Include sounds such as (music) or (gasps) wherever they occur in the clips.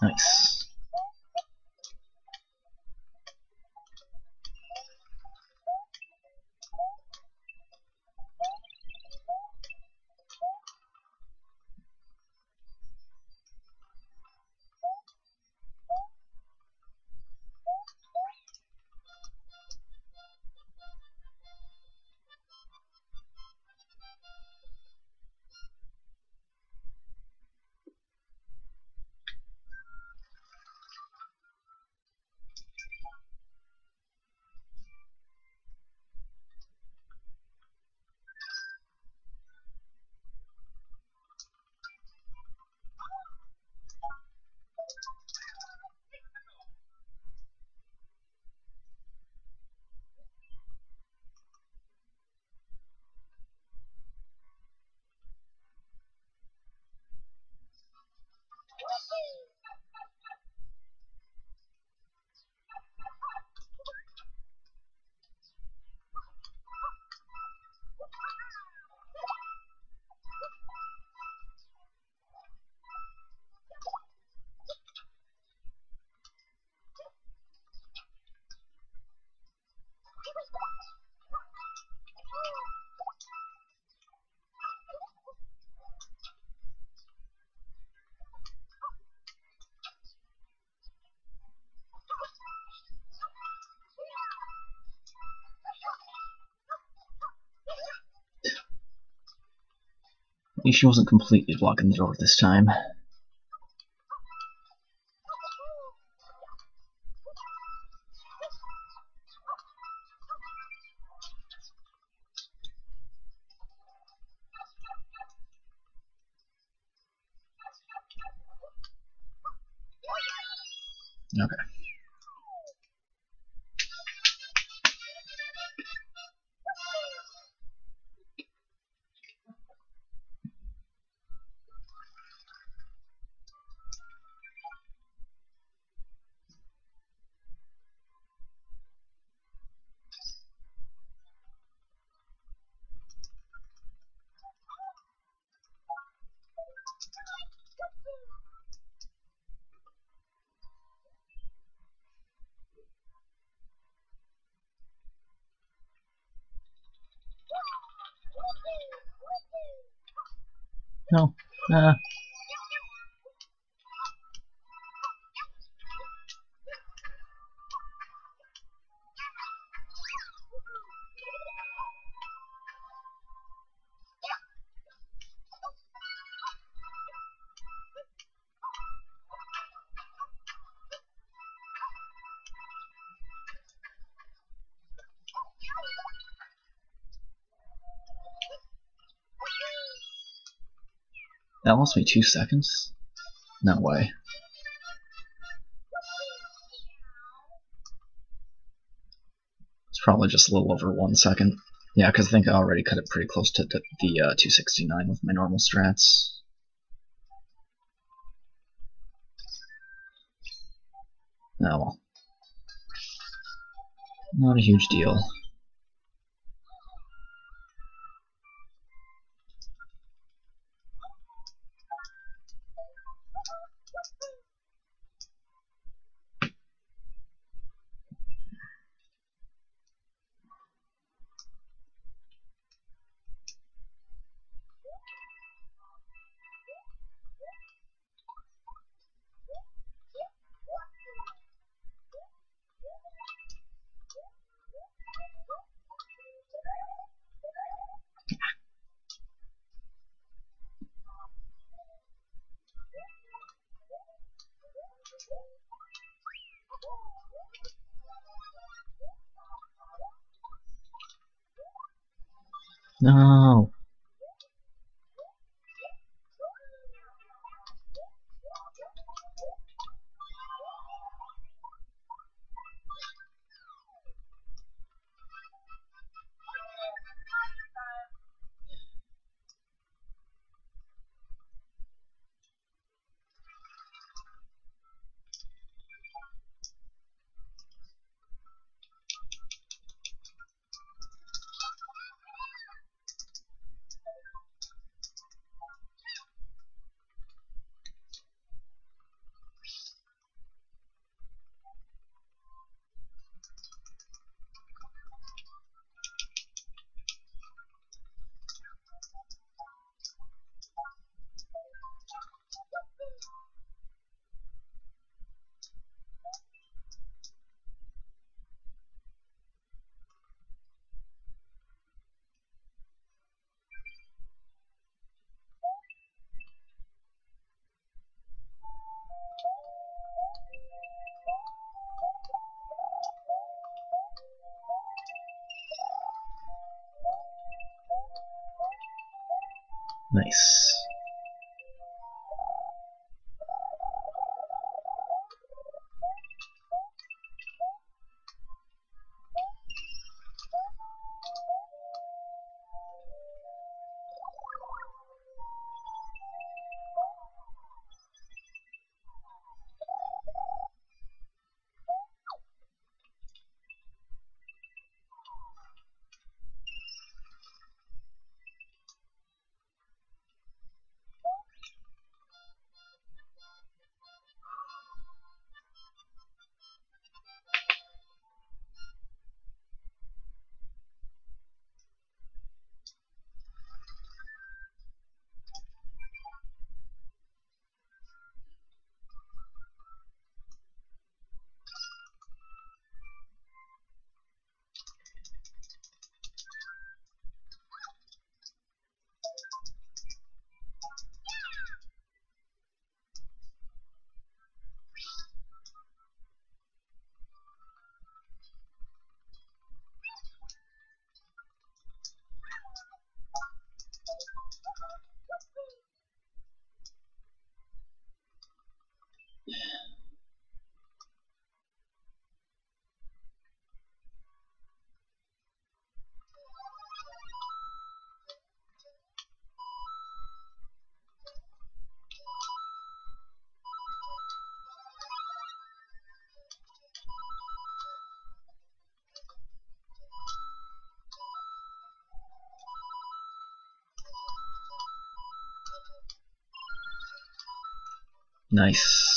Nice. She wasn't completely blocking the door this time. That lost me two seconds? No way. It's probably just a little over one second. Yeah, because I think I already cut it pretty close to the, the uh, 269 with my normal strats. Oh well. Not a huge deal. Nice.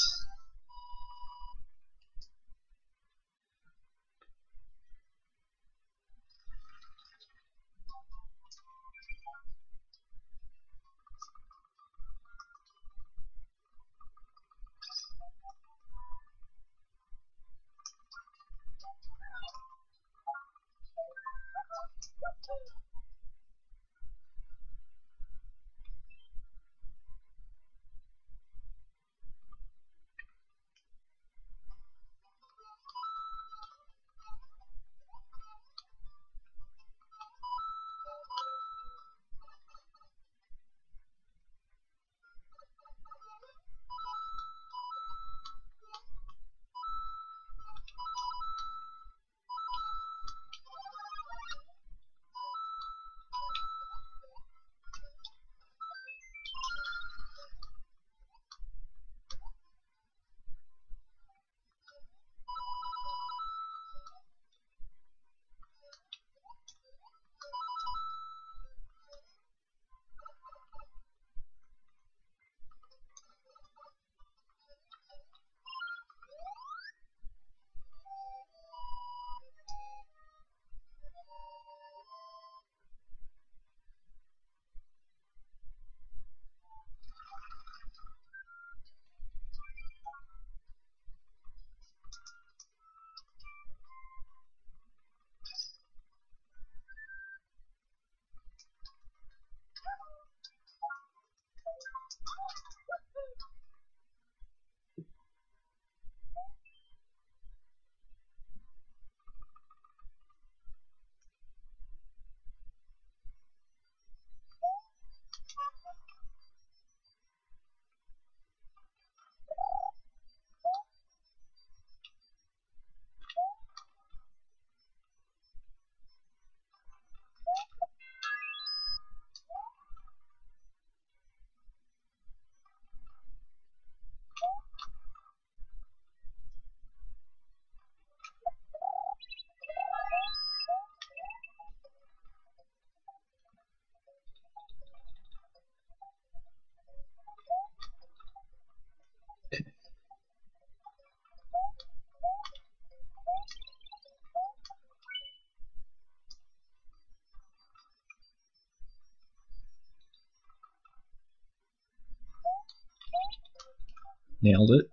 Nailed it.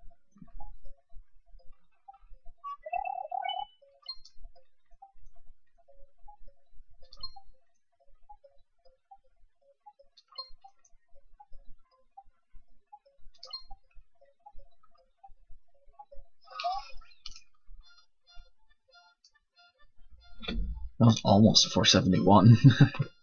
That was almost 471. (laughs)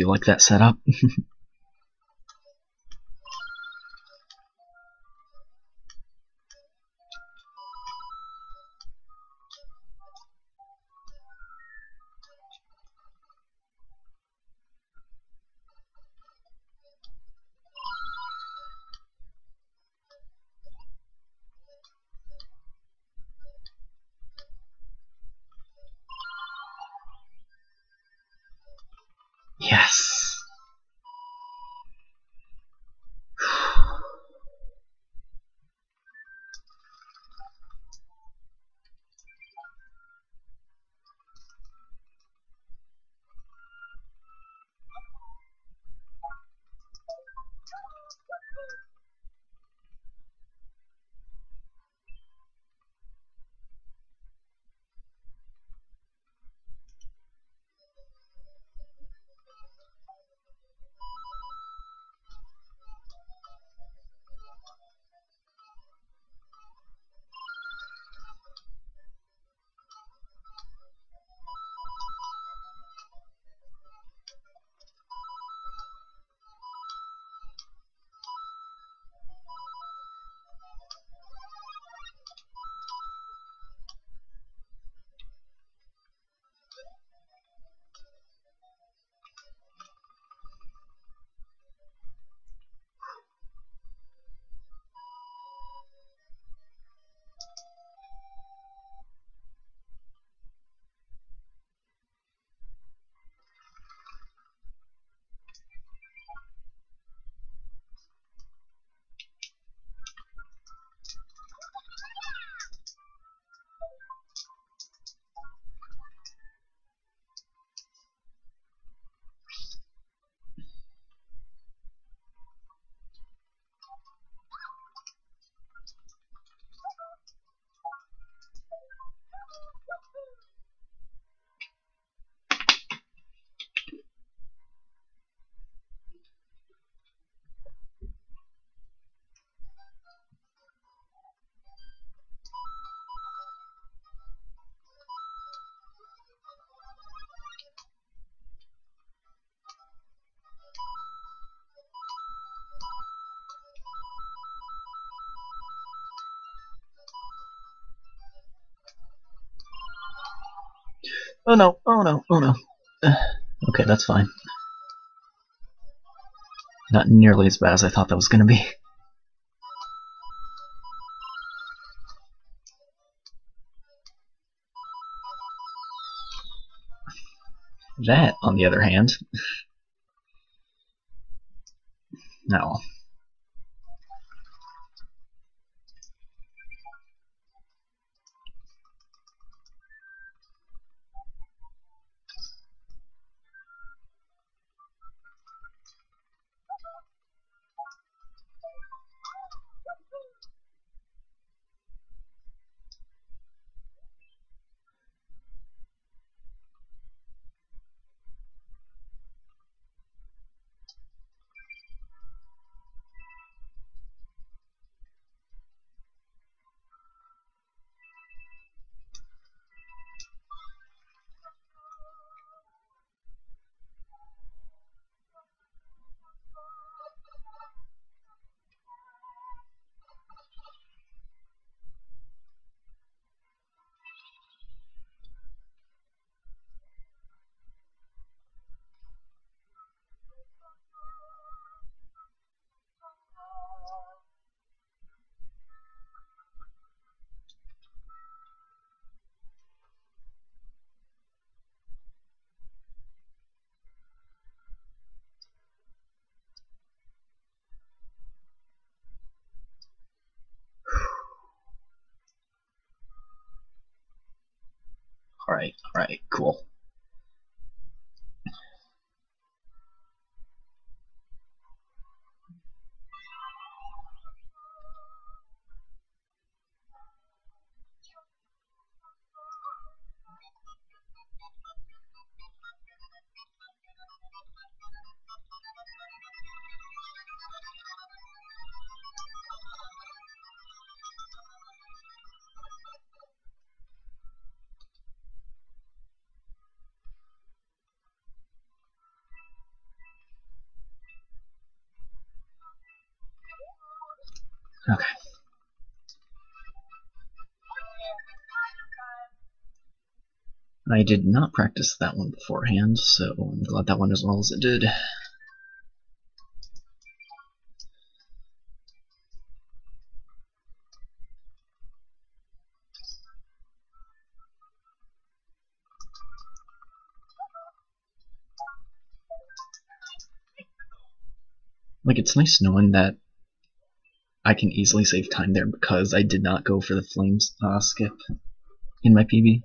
Do like that setup. (laughs) Oh no, oh no, oh no. (sighs) okay, that's fine. Not nearly as bad as I thought that was gonna be. That, on the other hand... (sighs) no. I did not practice that one beforehand, so I'm glad that went as well as it did. Like, it's nice knowing that I can easily save time there because I did not go for the flames uh, skip in my PB.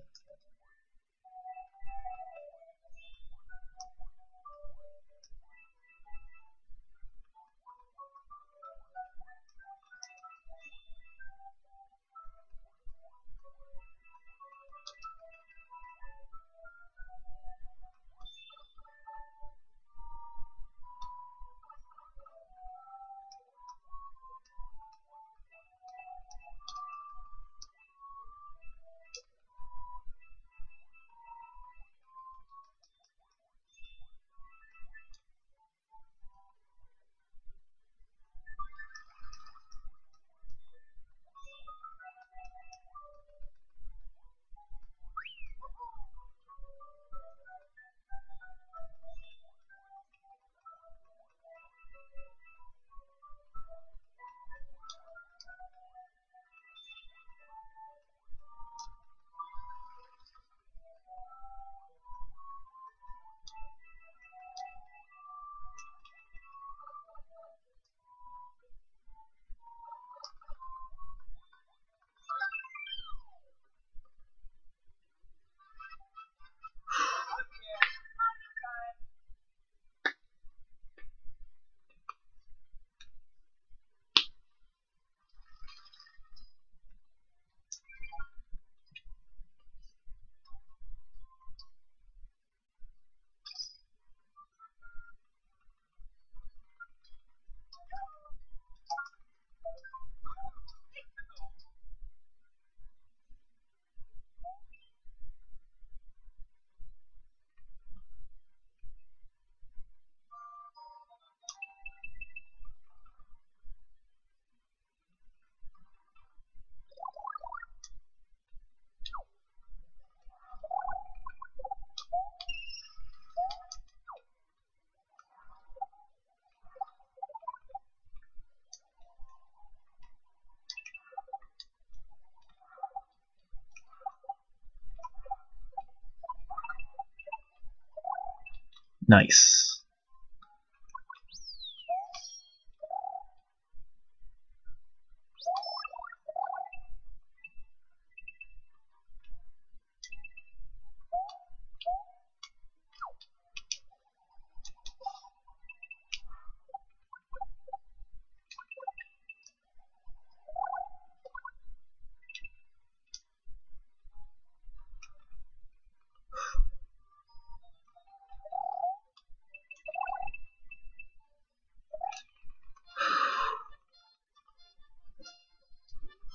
Nice.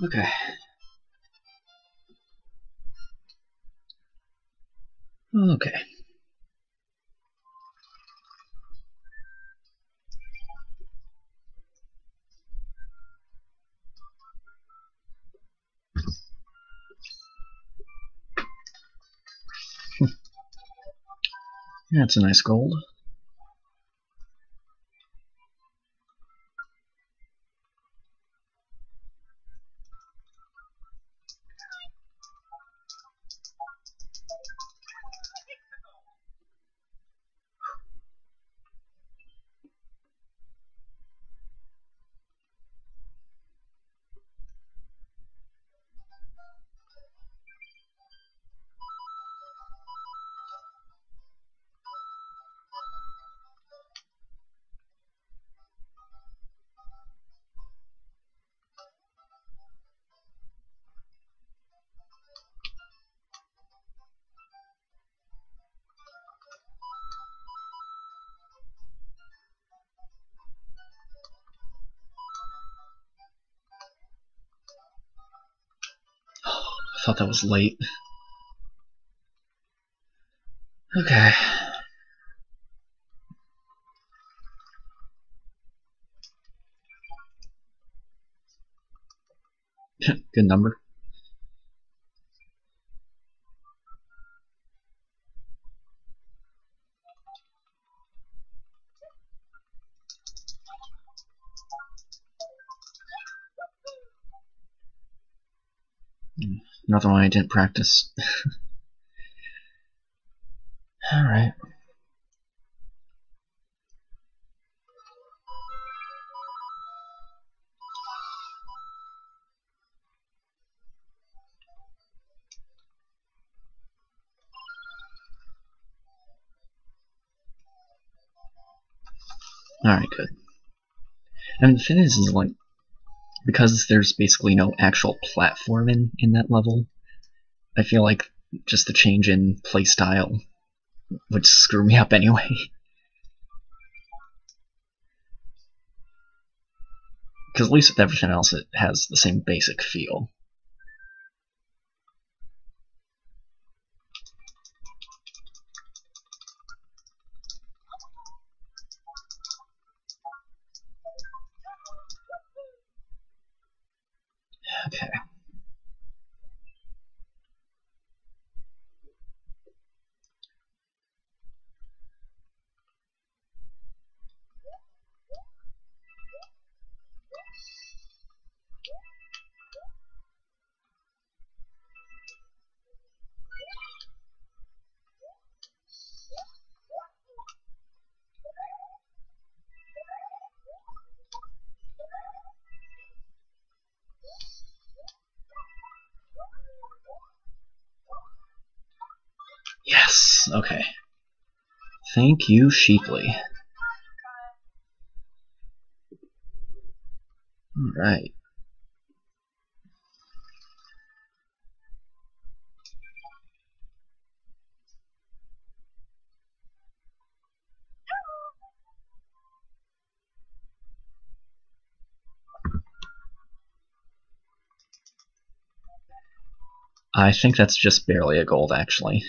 Okay. Okay. Hmm. That's a nice gold. That was late. Okay. (laughs) Good number. Another one I didn't practice. (laughs) Alright. Alright, good. And the thing is, is like, because there's basically no actual platforming in that level, I feel like just the change in playstyle would screw me up anyway. (laughs) Because at least with everything else, it has the same basic feel. Okay. Yes, okay. Thank you, Sheeply. Alright. I think that's just barely a gold, actually.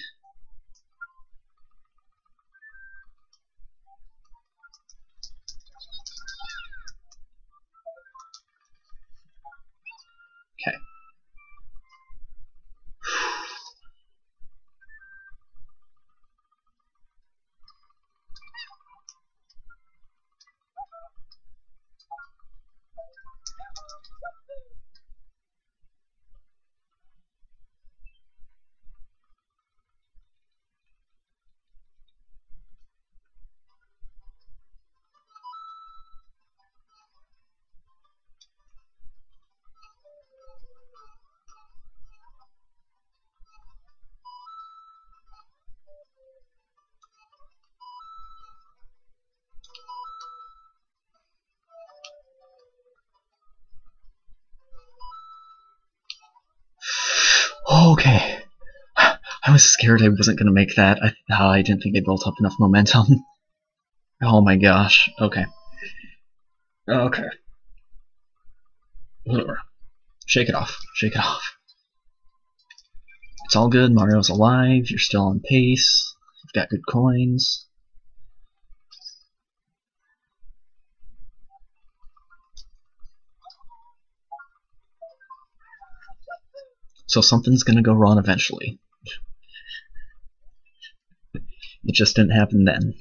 Scared I wasn't gonna make that. I, I didn't think I built up enough momentum. (laughs) oh my gosh. Okay. Okay. Whatever. Shake it off. Shake it off. It's all good. Mario's alive. You're still on pace. You've got good coins. So something's gonna go wrong eventually. It just didn't happen then.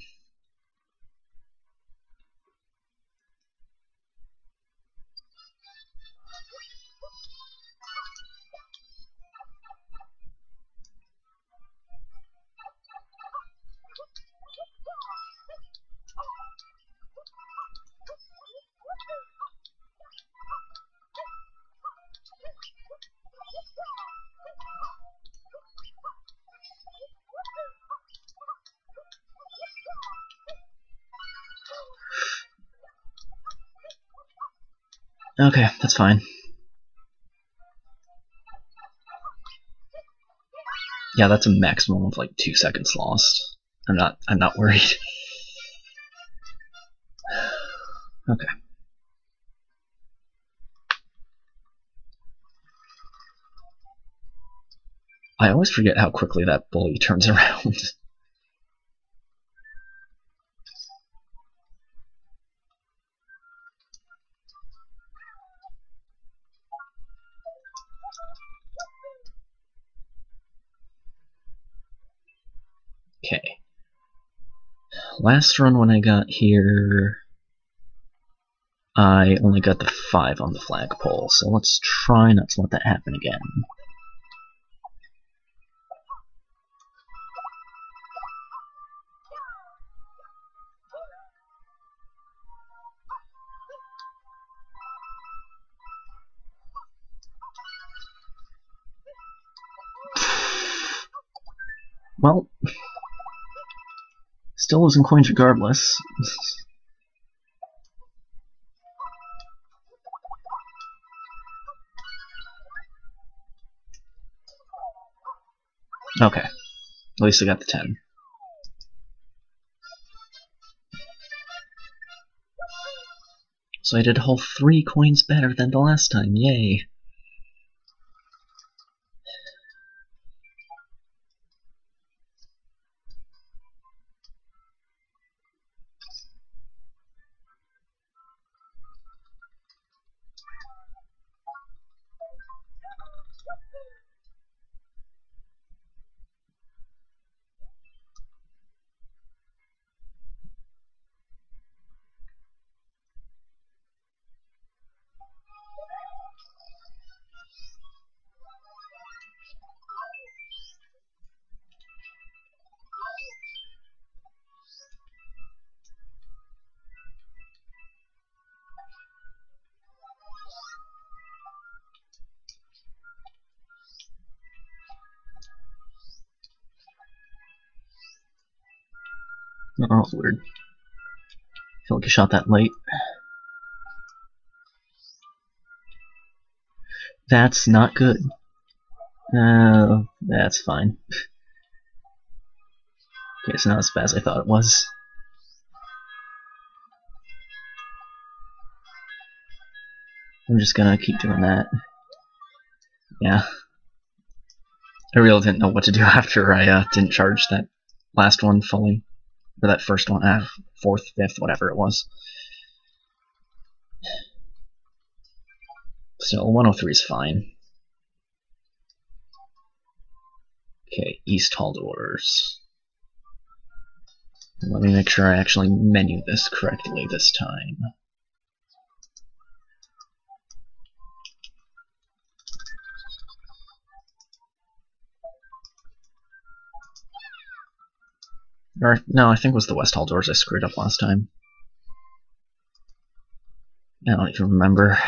Okay, that's fine. Yeah, that's a maximum of like two seconds lost. I'm not I'm not worried. (sighs) okay. I always forget how quickly that bully turns (laughs) around. Last run when I got here, I only got the 5 on the flagpole, so let's try not to let that happen again. (sighs) Well, still losing coins regardless. okay, at least I got the 10. So I did a whole three coins better than the last time, yay! I shot that late. That's not good. Uh, that's fine. okay, it's not as bad as I thought it was. I'm just gonna keep doing that. Yeah. I really didn't know what to do (laughs) after I uh, didn't charge that last one fully. That first one, uh, fourth, fifth, whatever it was. Still, 103 is fine. Okay, East Hall doors. Let me make sure I actually menu this correctly this time. Or, no, I think it was the West Hall doors I screwed up last time. I don't even remember.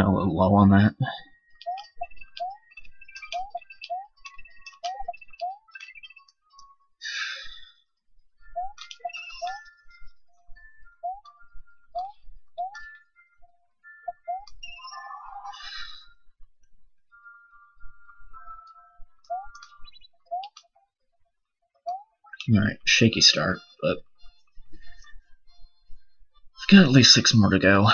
A little low on that. Alright, shaky start, but I've got at least six more to go.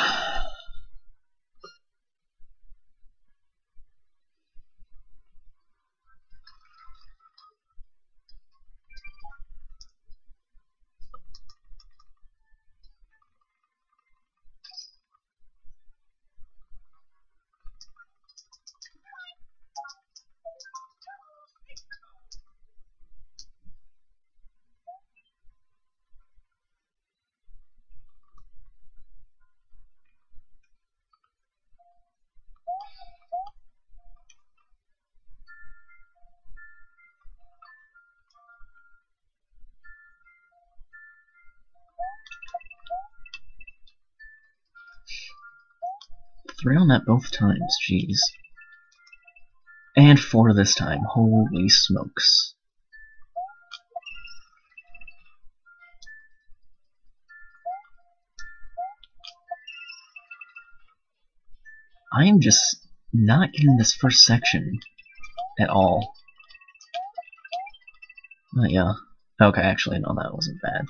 both times, jeez. And four this time, holy smokes. I am just not getting this first section at all. Oh yeah. Okay, actually, no, that wasn't bad.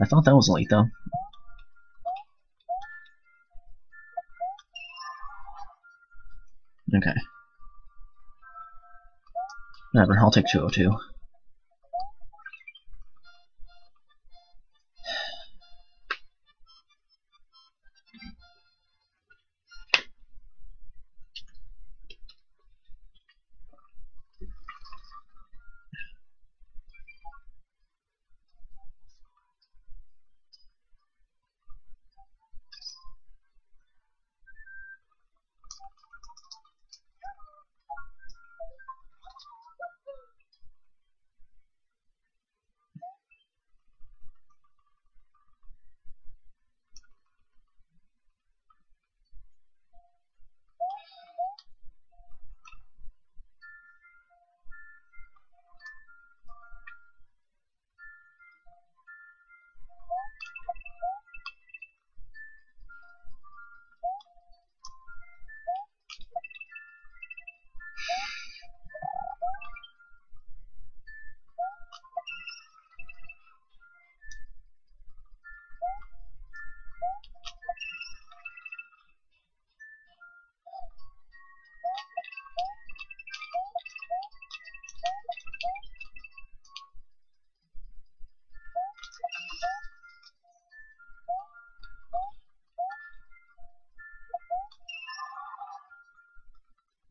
I thought that was late, though. Okay. Whatever, I'll take 202.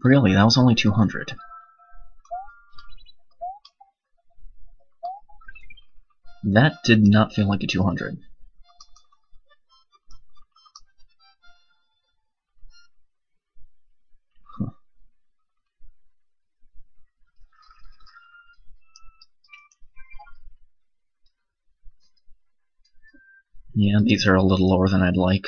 Really, that was only 200. That did not feel like a 200. Huh. Yeah, these are a little lower than I'd like.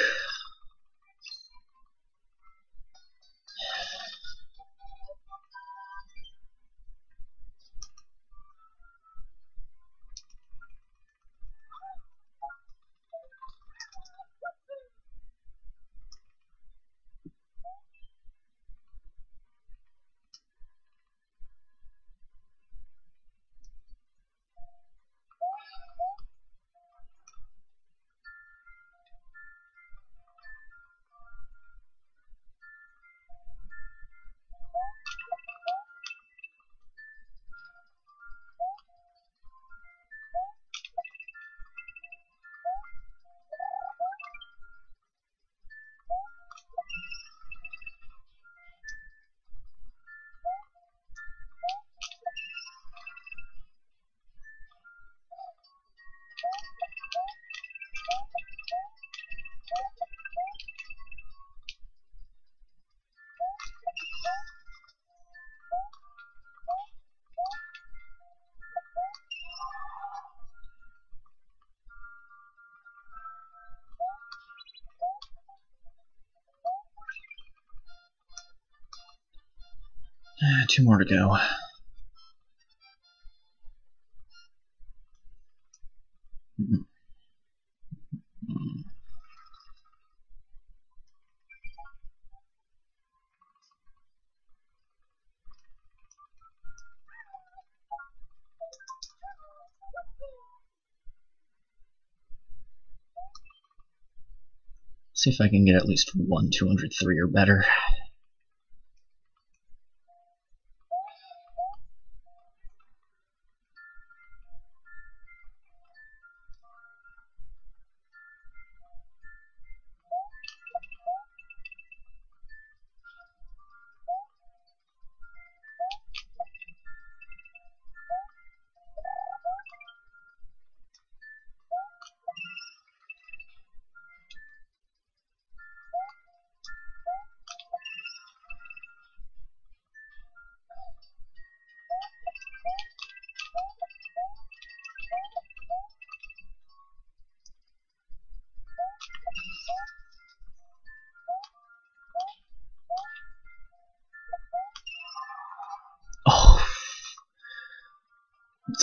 See if I can get at least one 203 or better.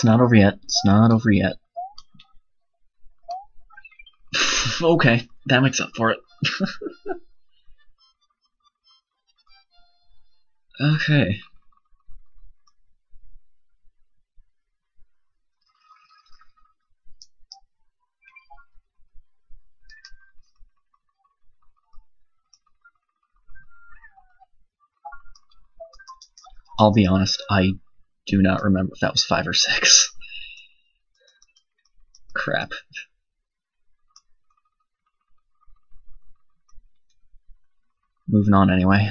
It's not over yet. It's not over yet. (laughs) okay, that makes up for it. (laughs) Okay. I'll be honest, I do not remember if that was five or six. Crap. Moving on anyway.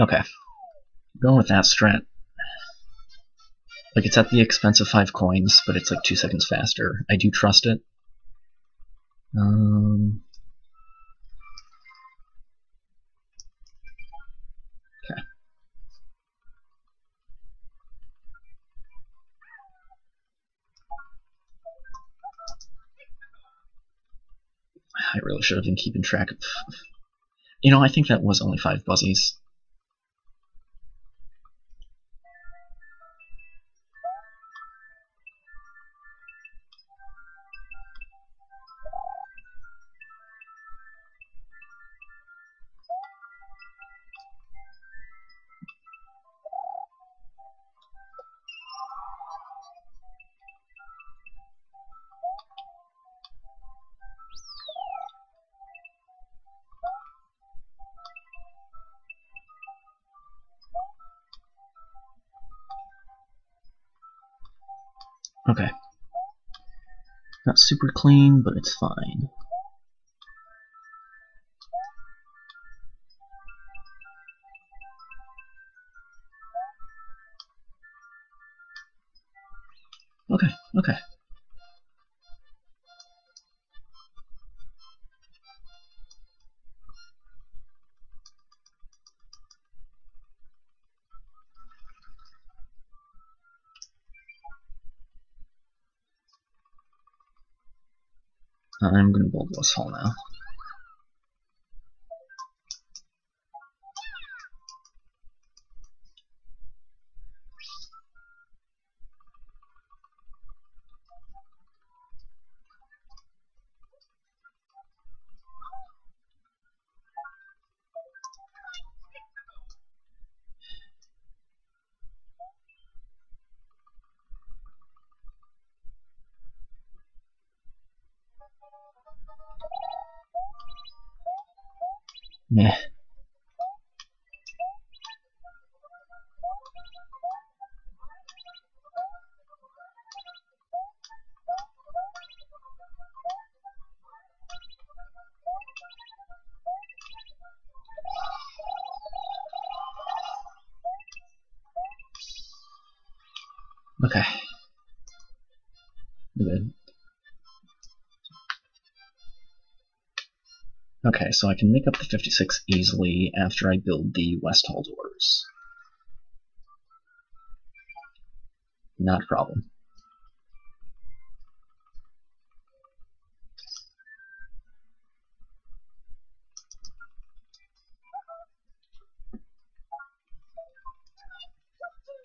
Okay. Going with that strat. Like, it's at the expense of five coins, but it's like two seconds faster. I do trust it. Um, okay. I really should have been keeping track of... You know, I think that was only five buzzies. Super clean, but it's fine. I'm gonna build West Hall now. So I can make up the 56 easily after I build the West Hall doors. Not a problem.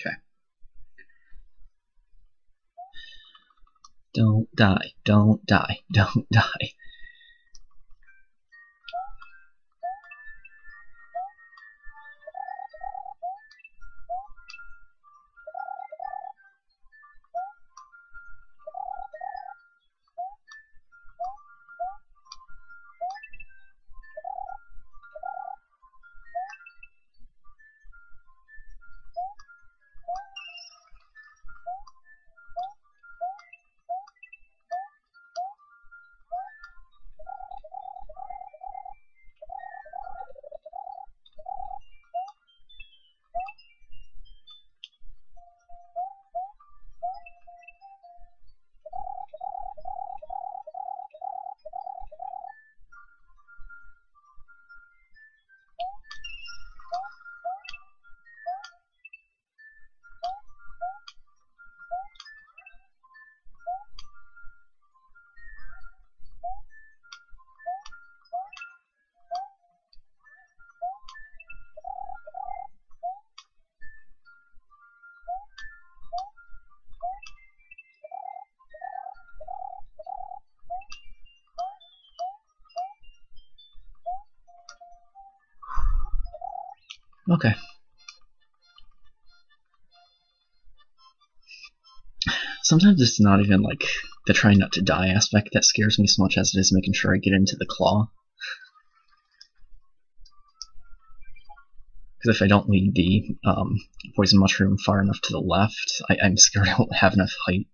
Okay. Don't die, don't die, (laughs) don't die. Sometimes it's not even like the trying not to die aspect that scares me so much as it is making sure I get into the claw. Because if I don't lead the um, poison mushroom far enough to the left, I, I'm scared (laughs) I won't have enough height.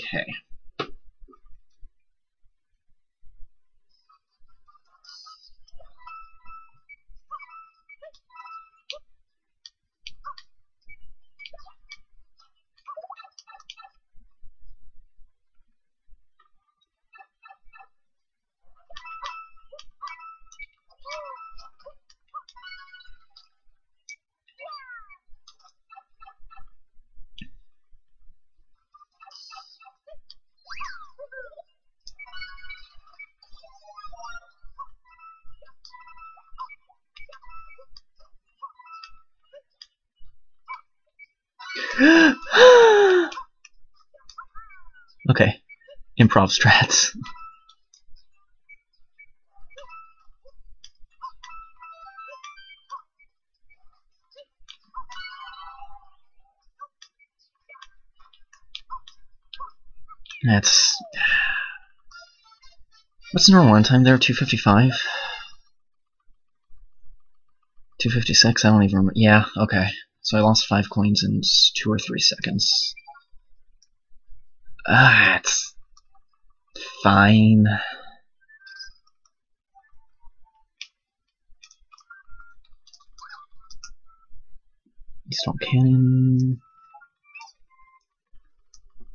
Okay. Strats. That's... What's the normal time there? 255? 256? I don't even remember. Yeah, okay. So I lost 5 coins in 2 or 3 seconds. Ah, it's fine. Stone cannon.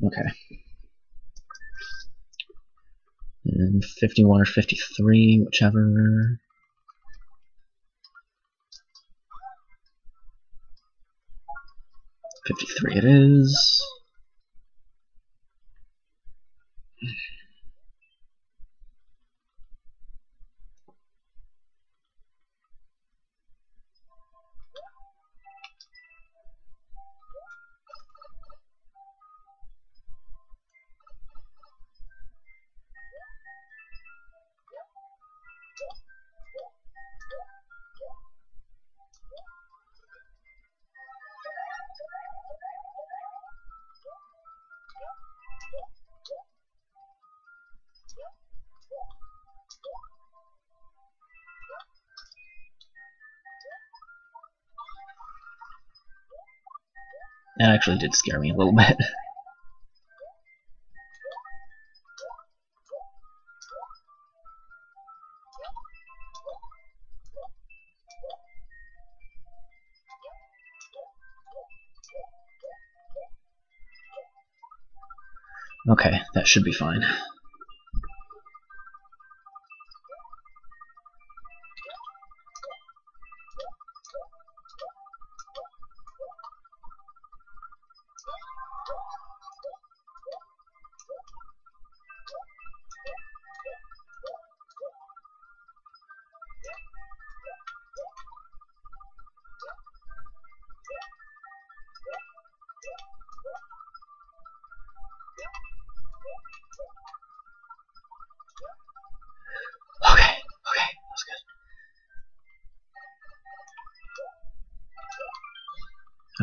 Okay. And 51 or 53, whichever. Fifty-three it is. Actually did scare me a little (laughs) bit. Okay, that should be fine.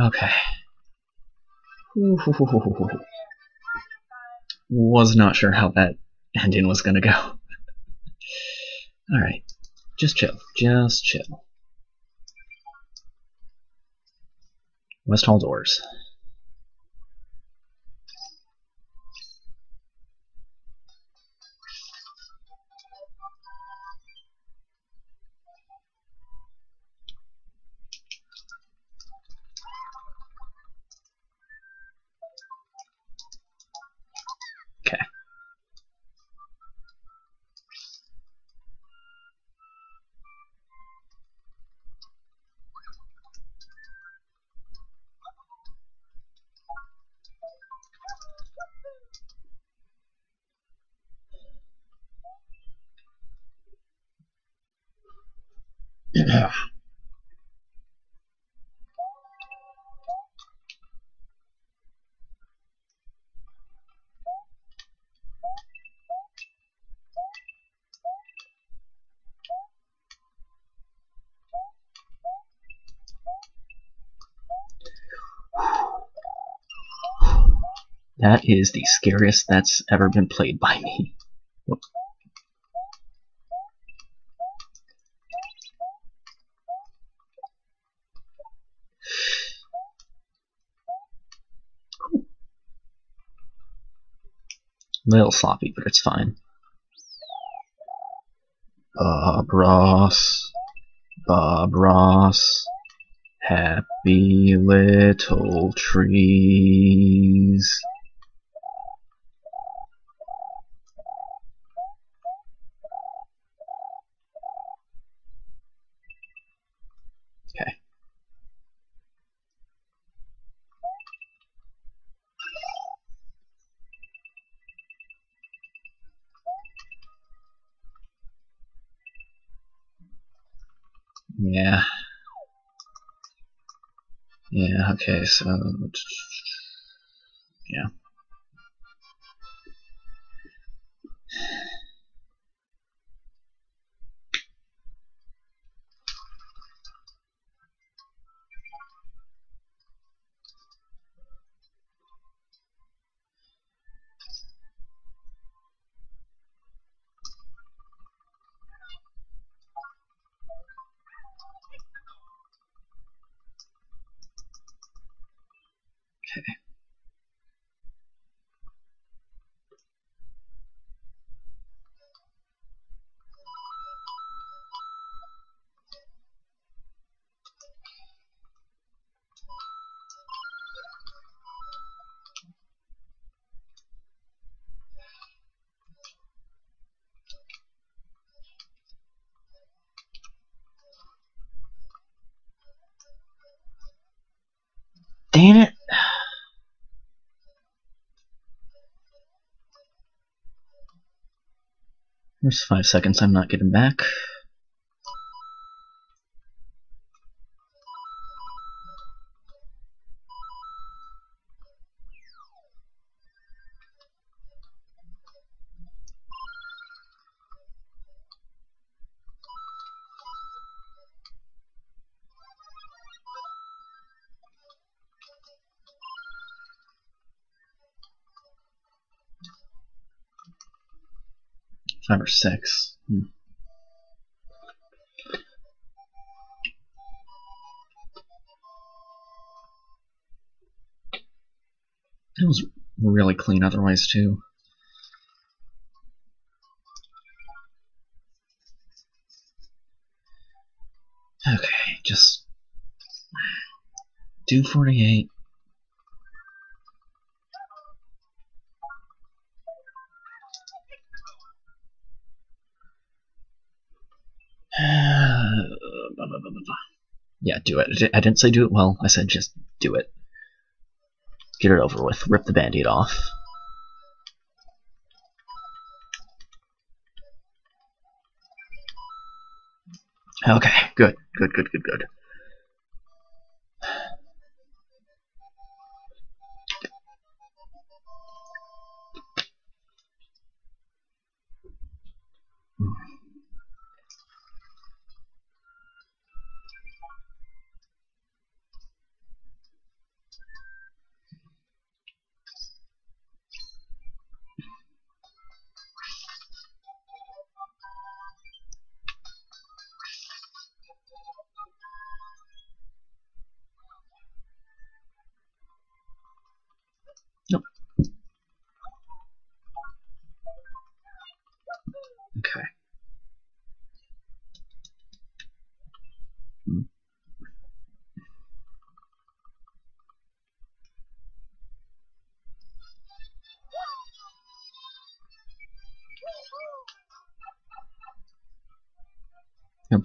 Okay. Was not sure how that ending was gonna go. (laughs) Alright. Just chill. Just chill. West Hall doors. Is the scariest that's ever been played by me. A little sloppy, but it's fine. Bob Ross, Bob Ross, happy little trees. Okay. Yeah. Yeah, okay, so... Yeah. Damn it! There's five seconds I'm not getting back. Or six. Hmm. It was really clean otherwise too. Okay, just do 48. Yeah, do it. I didn't say do it well. I said just do it. Get it over with. Rip the band-aid off. Okay, good, good, good, good, good.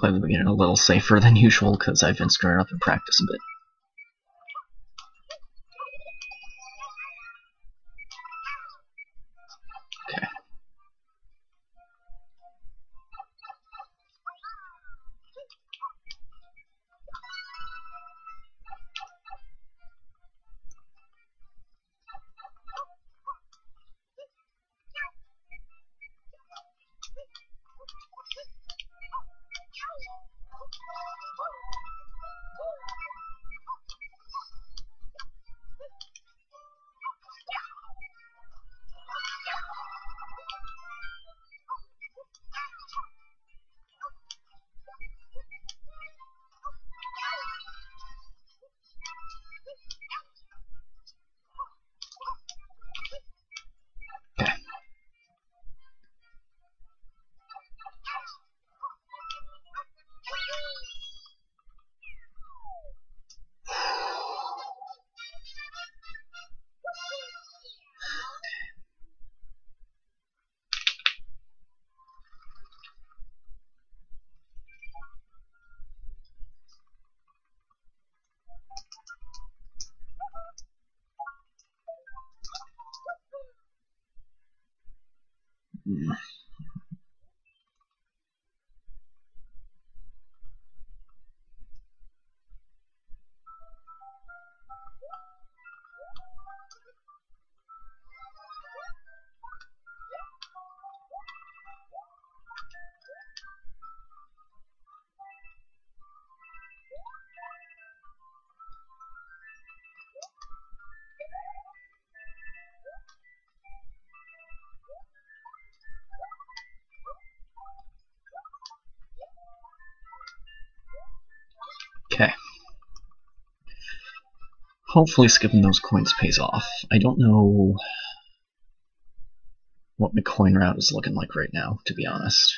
Play the beginning a little safer than usual because I've been screwing up in practice a bit. Hopefully skipping those coins pays off. I don't know what my coin route is looking like right now, to be honest.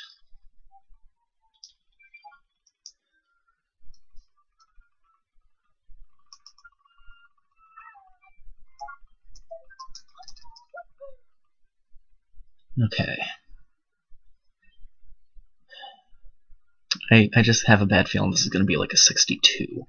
Okay. I, I just have a bad feeling this is going to be like a 62.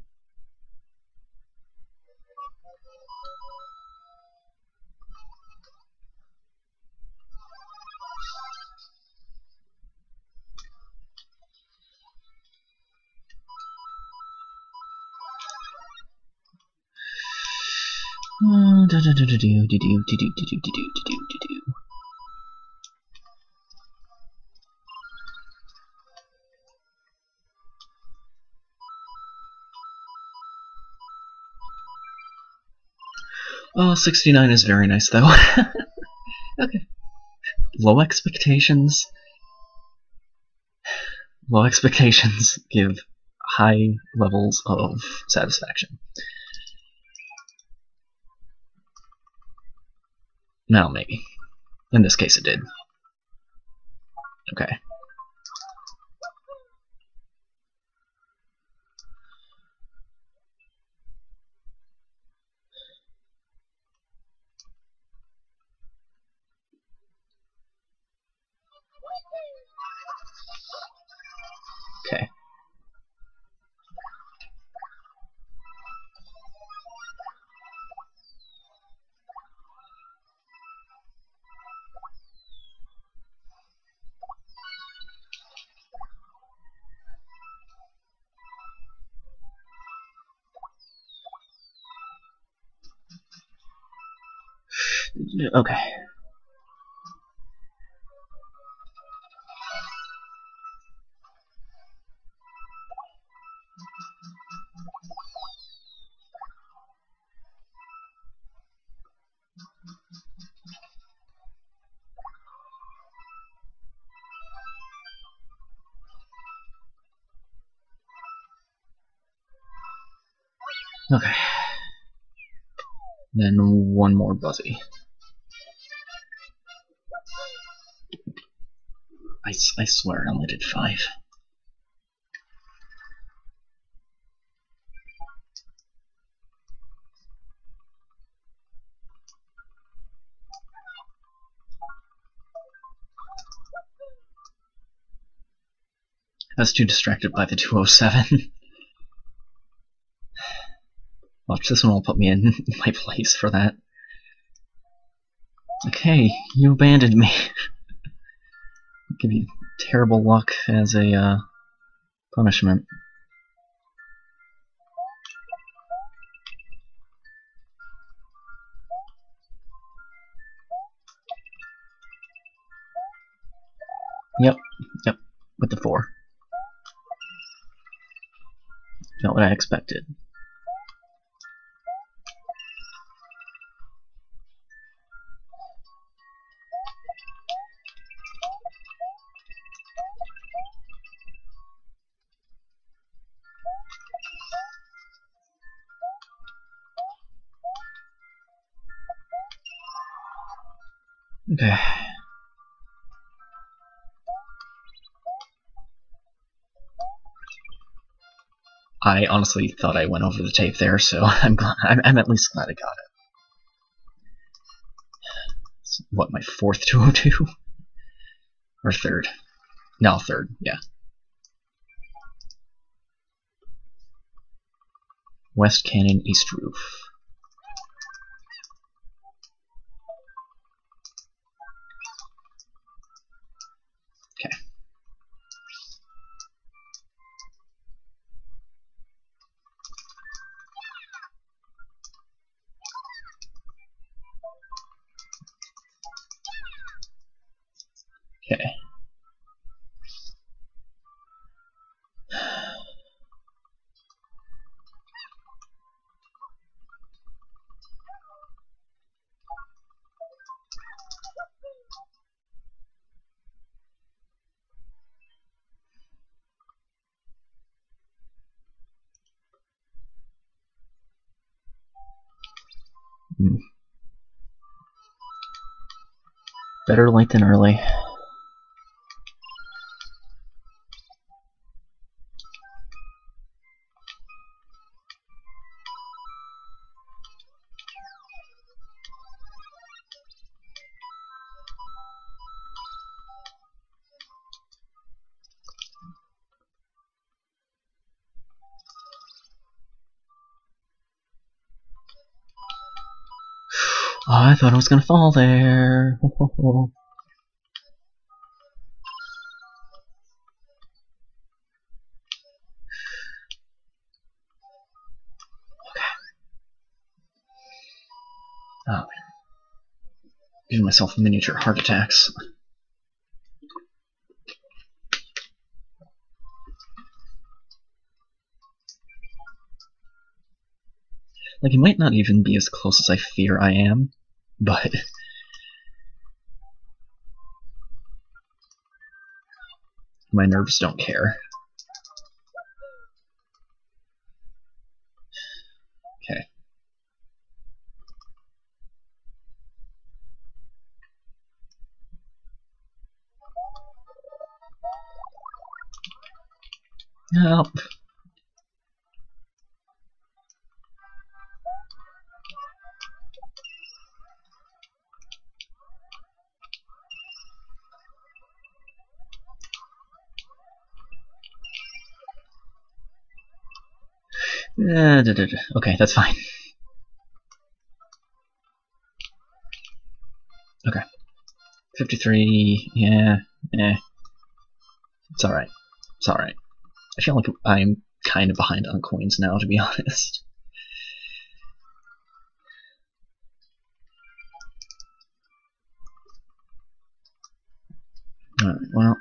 Do do do do do do do do do do. Oh, 69 is very nice, though. (laughs) okay. Low expectations. Low expectations give high levels of satisfaction. No, maybe. In this case, it did. Okay. Okay. Then one more buzzy. I, I swear I only did five. I was too distracted by the 207. (laughs) Watch, this one will put me in (laughs) my place for that. Okay, you abandoned me. (laughs) Give you terrible luck as a uh, punishment. Yep, yep, with the four. Not what I expected. I honestly thought I went over the tape there, so (laughs) I'm glad, I'm, I'm at least glad I got it. It's, what, my fourth (laughs) 202? or third? No, third, yeah. West Cannon, East Roof. Better late than early. Thought I was gonna fall there. (laughs) okay. Oh. Giving myself miniature heart attacks. Like, it might not even be as close as I fear I am, but... My nerves don't care. Okay. Help. Okay, that's fine. Okay. 53, yeah, eh. It's alright. It's alright. I feel like I'm kind of behind on coins now, to be (laughs) honest. Alright, well.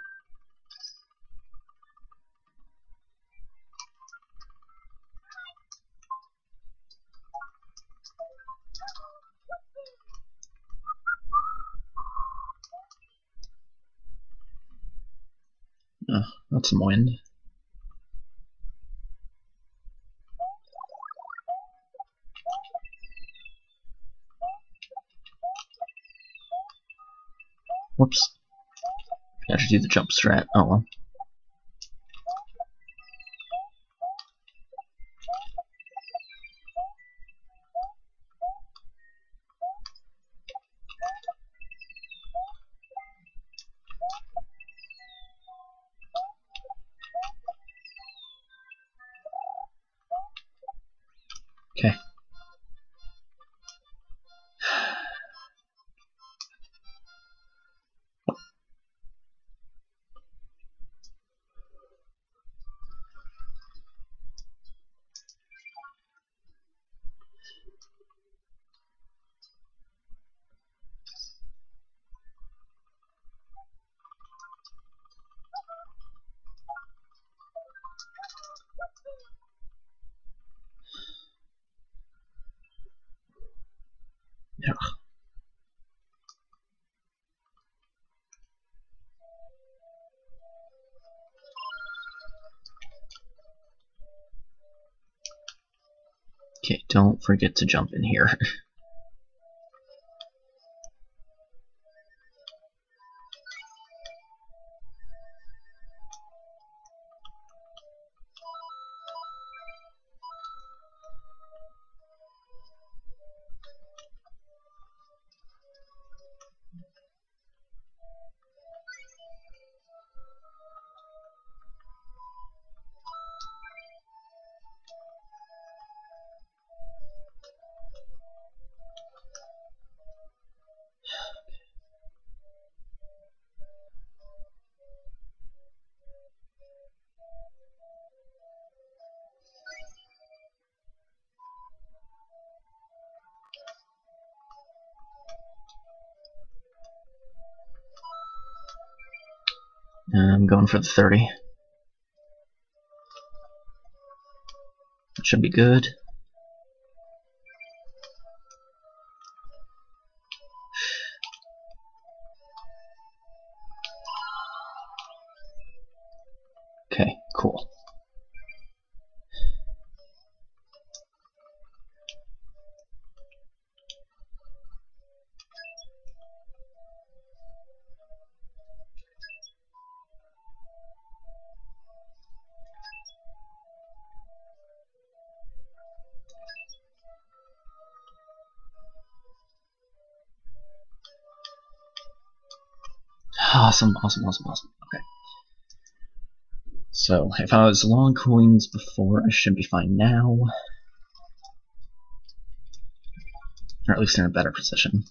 Oh, that's some wind. Whoops. Should do the jump strat. Oh well. Forget to jump in here. (laughs) I'm going for the 30. Should be good. Awesome, awesome, awesome, awesome. Okay. So, if I was long coins before, I should be fine now. Or at least in a better position.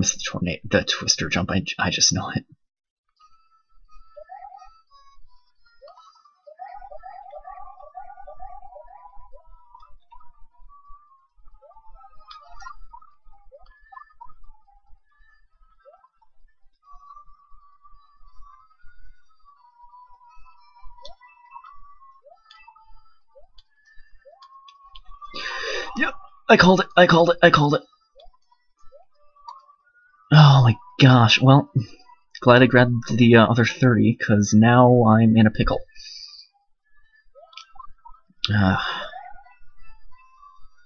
The tornado, the twister jump. I, I just know it. Yep, I called it. I called it. I called it. Gosh. Well, glad I grabbed the uh, other 30, because now I'm in a pickle. Uh,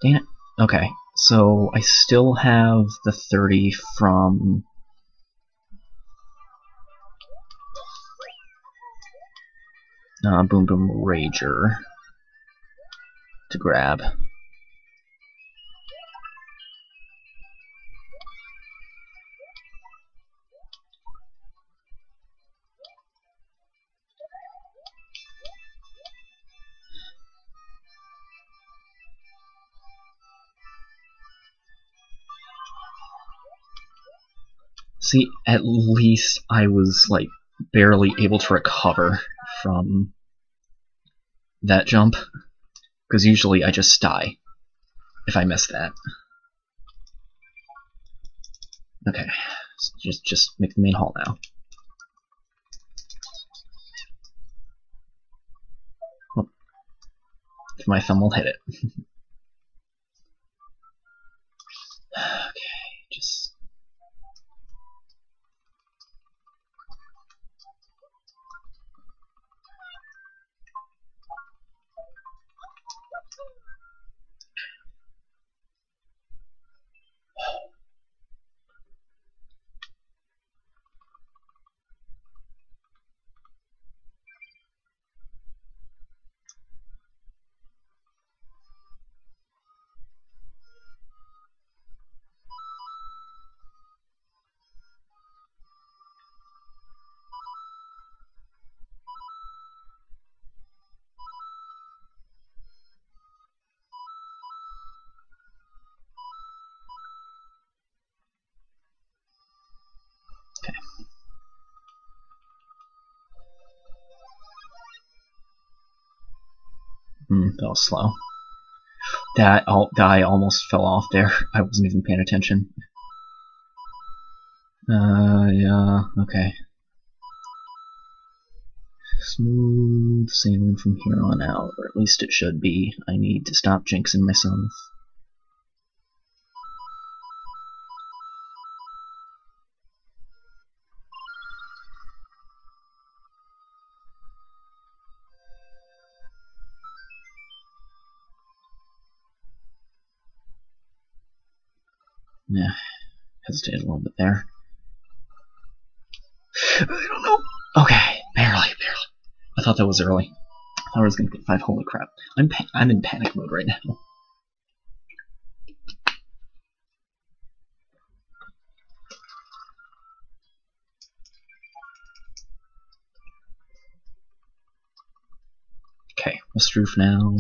dang it. Okay, so I still have the 30 from... Uh, Boom Boom Rager to grab. See, at least I was, like, barely able to recover from that jump. Because usually I just die if I miss that. Okay, so just just make the main hall now. My thumb will hit it. (laughs) okay, was slow. That, al that I almost fell off there. (laughs) I wasn't even paying attention. Uh, yeah, okay. Smooth sailing from here on out, or at least it should be. I need to stop jinxing myself. Yeah, hesitated a little bit there. I don't know. Okay, barely, barely. I thought that was early. I thought I was gonna get five. Holy crap! I'm I'm in panic mode right now. Okay, West Roof now.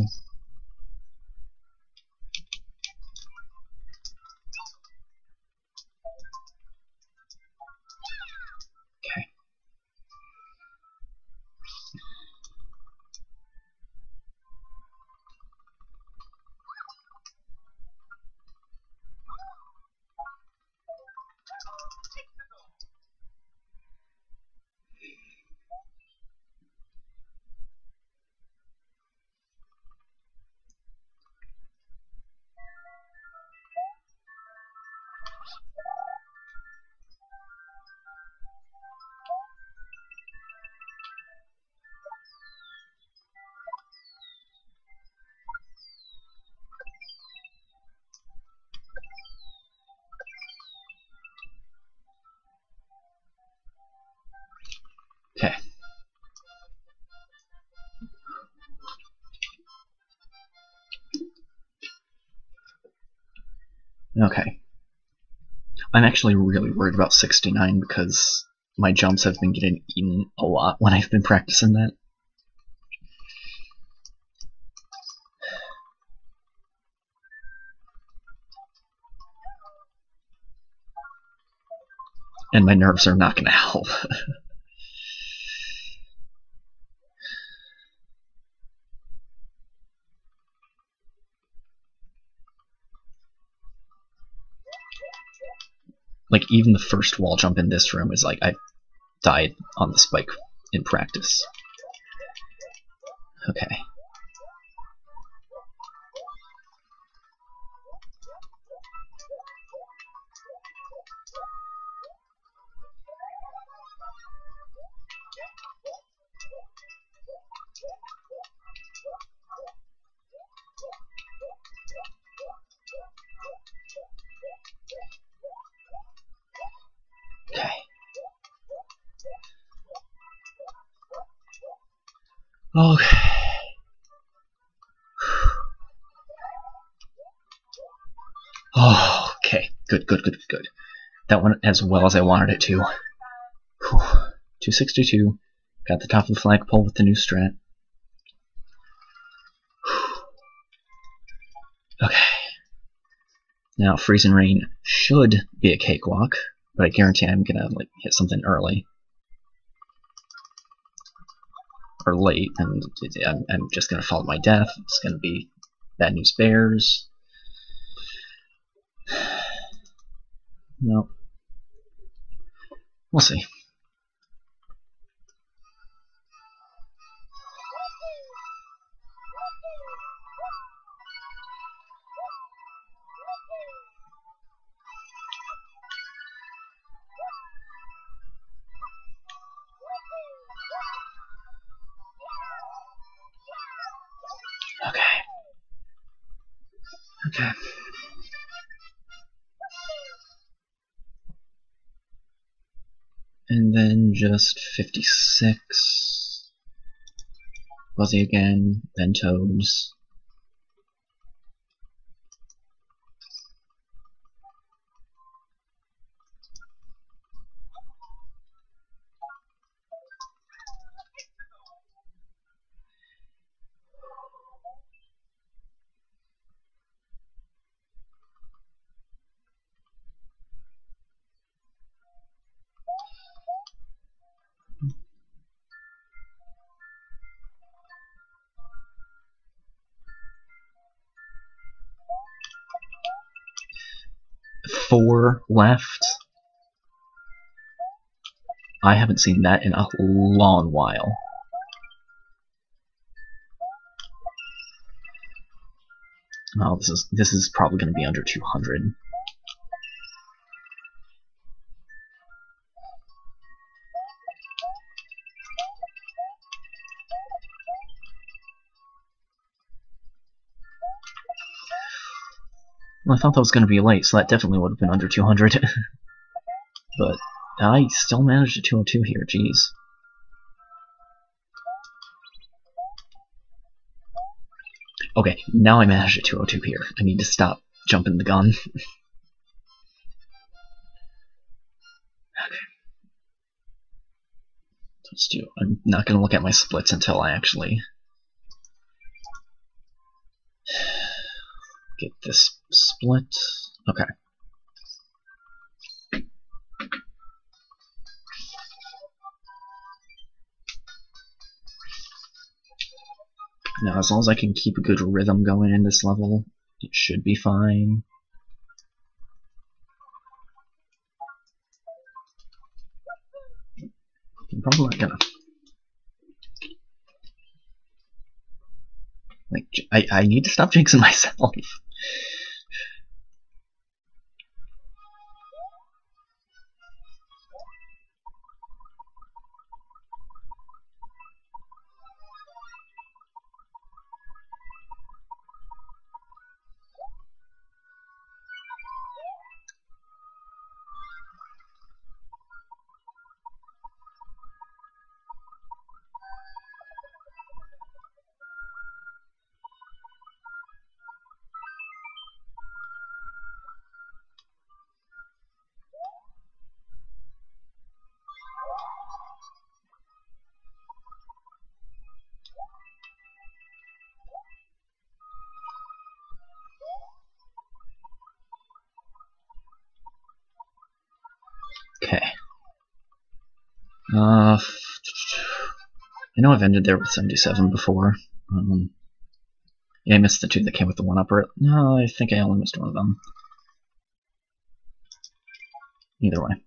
Okay. I'm actually really worried about 69 because my jumps have been getting eaten a lot when I've been practicing that. And my nerves are not going (laughs) to help. Like even the first wall jump in this room is like I died on the spike in practice. Okay. Okay. Oh, okay. Good, good, good, good. That went as well as I wanted it to. Whew. 262. Got the top of the flagpole with the new strat. Okay. Now, Freezing Rain should be a cakewalk, but I guarantee I'm gonna like hit something early or late, and I'm, I'm just gonna follow my death. It's gonna be bad news bears. (sighs) No, we'll see. Okay. And then just 56. Buzzy again, then Toads. Left. I haven't seen that in a long while. Oh, this is this is probably going to be under 200. Well, I thought that was going to be late, so that definitely would have been under 200. (laughs) but I still managed a 202 here, jeez. Okay, now I managed a 202 here. I need to stop jumping the gun. (laughs) okay. Let's do. I'm not going to look at my splits until I actually (sighs) get this split. Okay. Now, as long as I can keep a good rhythm going in this level, it should be fine. I'm probably not gonna. Like, I, I need to stop (laughs) jinxing myself. I've ended there with 77 before. Um, yeah, I missed the two that came with the one-upper. No, I think I only missed one of them. Either way.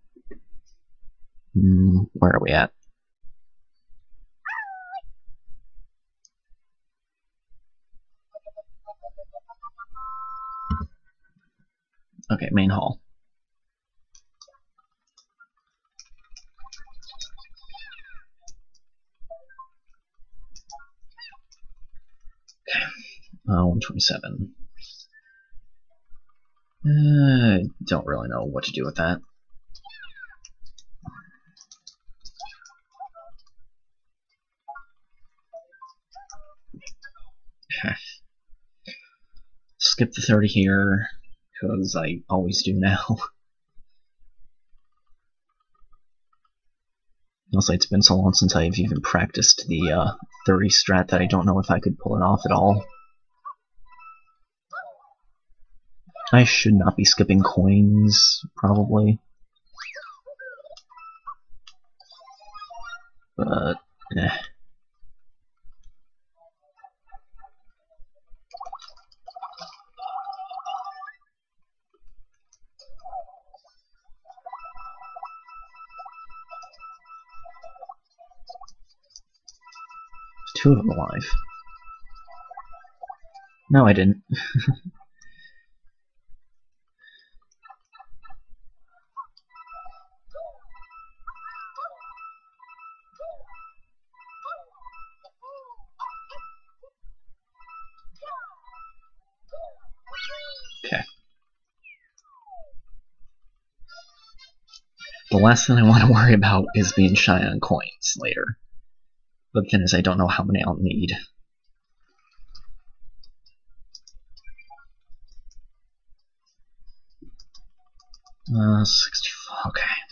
Mm, where are we at? Okay, main hall. Okay, uh, 127. Uh, don't really know what to do with that. (laughs) Skip the 30 here because I always do now. (laughs) also, it's been so long since I've even practiced the uh, 30 strat that I don't know if I could pull it off at all. I should not be skipping coins, probably. But, eh. two of them alive. No, I didn't. (laughs) The last thing I want to worry about is being shy on coins later. But the thing is, I don't know how many I'll need. Uh, 64, okay. Okay.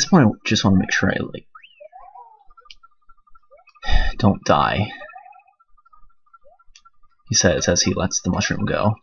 This point, I just want to make sure I like don't die. He says as he lets the mushroom go.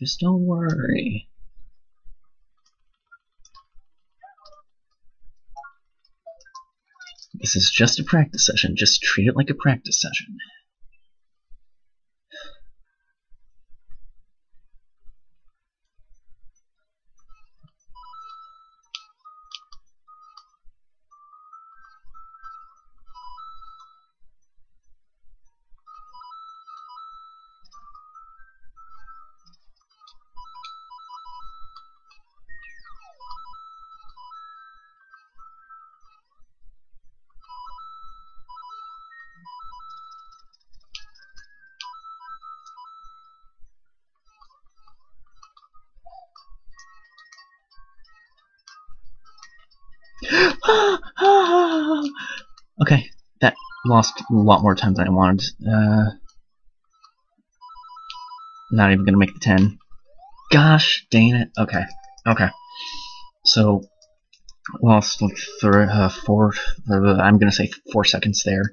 Just don't worry. This is just a practice session. Just treat it like a practice session. Lost a lot more time than I wanted. Uh, not even gonna make the 10. Gosh dang it. Okay, okay. So, lost like three, uh, four, uh, I'm gonna say four seconds there.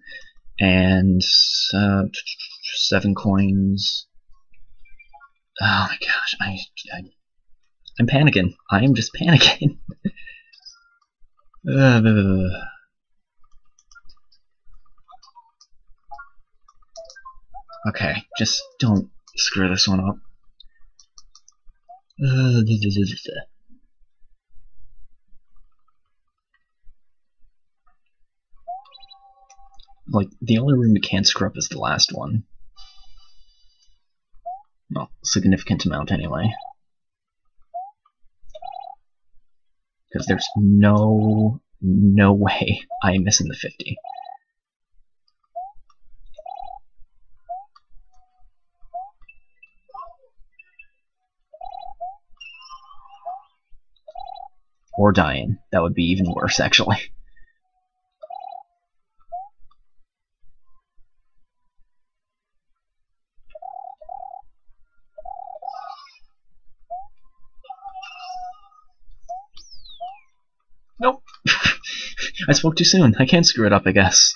And, uh, seven coins. Oh my gosh, I, I I'm panicking. I am just panicking. (laughs) okay, just don't screw this one up. Uh, like, the only room you can't screw up is the last one. Well, significant amount anyway. because there's no no way I am missing the 50. Or dying. That would be even worse, actually. Nope. (laughs) I spoke too soon. I can't screw it up, I guess.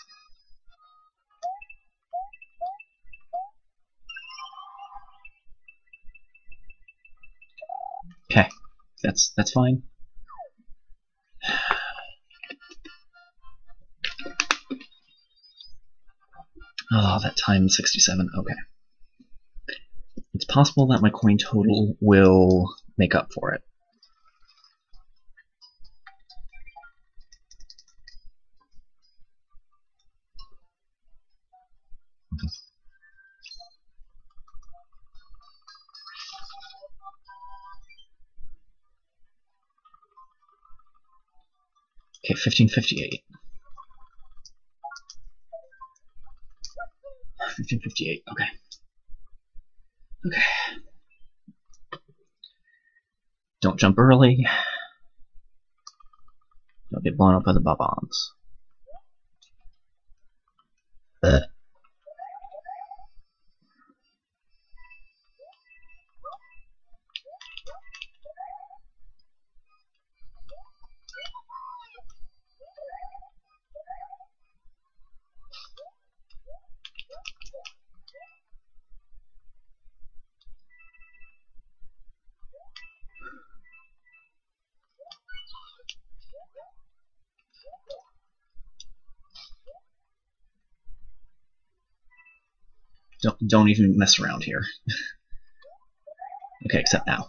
Okay, that's that's fine. Oh, that time 67. Okay. It's possible that my coin total will make up for it. Okay, 1558. 1558, okay. Okay. Don't jump early. Don't get blown up by the bombs. Uh. Don't, even mess around here. (laughs) okay, except now.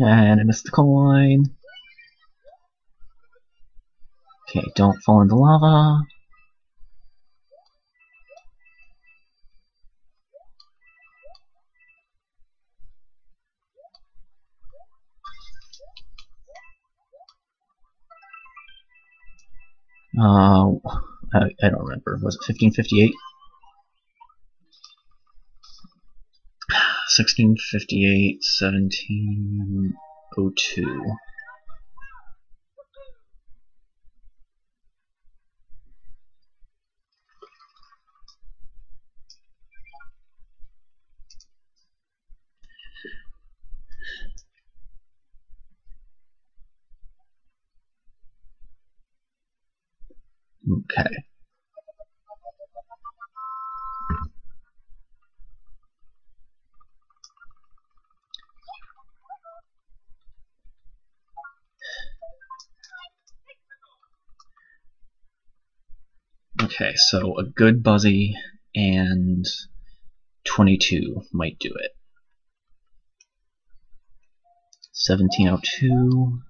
And I missed the coin. Okay, don't fall into lava. Uh, I, I don't remember. Was it 1558? 1658, (sighs) 02. Okay. Okay, so a good Buzzy and 22 might do it. 1702.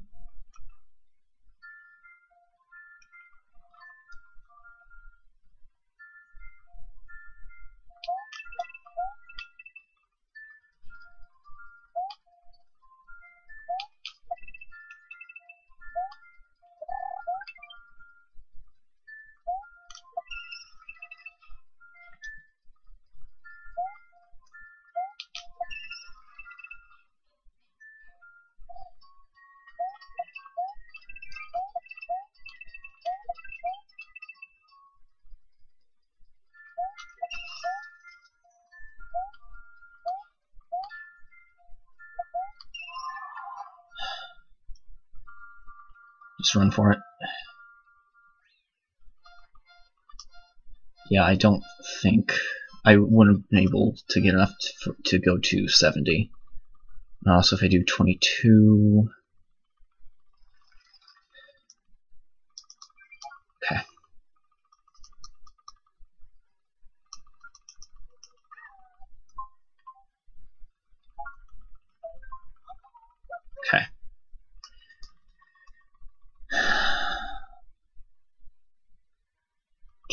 Just run for it. Yeah, I don't think I wouldn't have been able to get enough to, to go to 70. Uh, so if I do 22... Okay. Okay.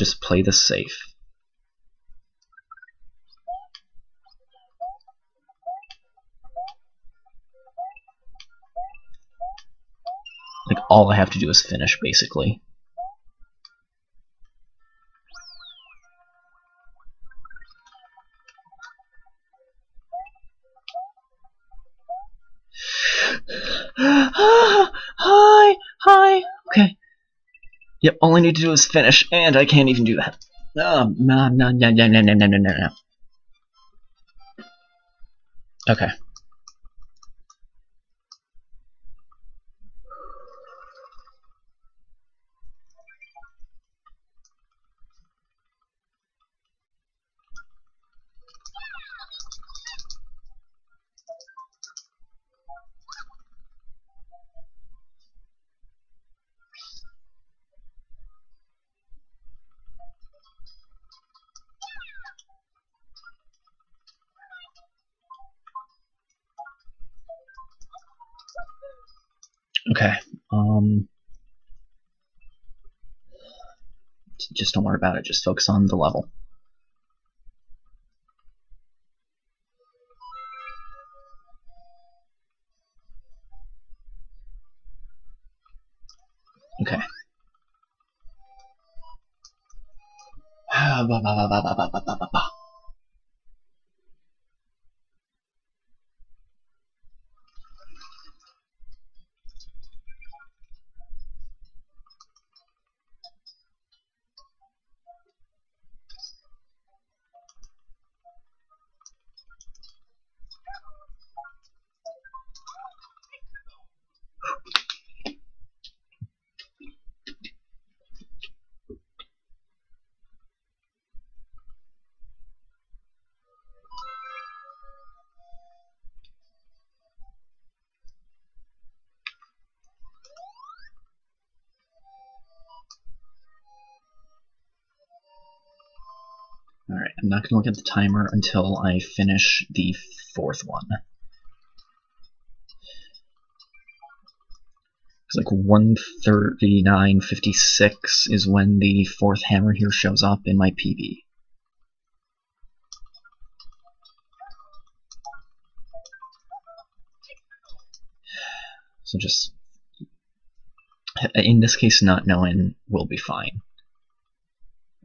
Just play this safe. Like, all I have to do is finish, basically. Yep, all I need to do is finish, and I can't even do that. Oh, no, no, no, no, no, no, no, no, no. Okay. Okay. Um. Just don't worry about it. Just focus on the level. Okay. (sighs) not going to look at the timer until I finish the fourth one. It's like 139.56 is when the fourth hammer here shows up in my PB. So just, in this case, not knowing will be fine.